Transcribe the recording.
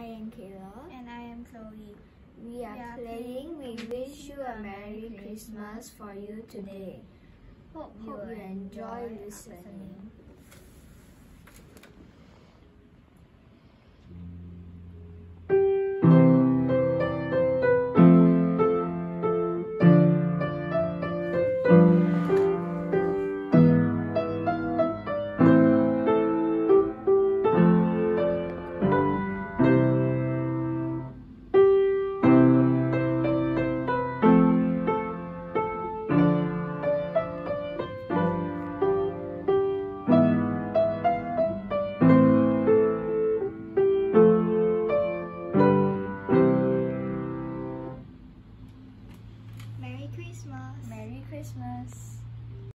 I am Kayla. And I am Chloe. We are, We are playing We Wish You a Merry Christmas for you today. Hope Hope you enjoy listening. Christmas. Merry Christmas.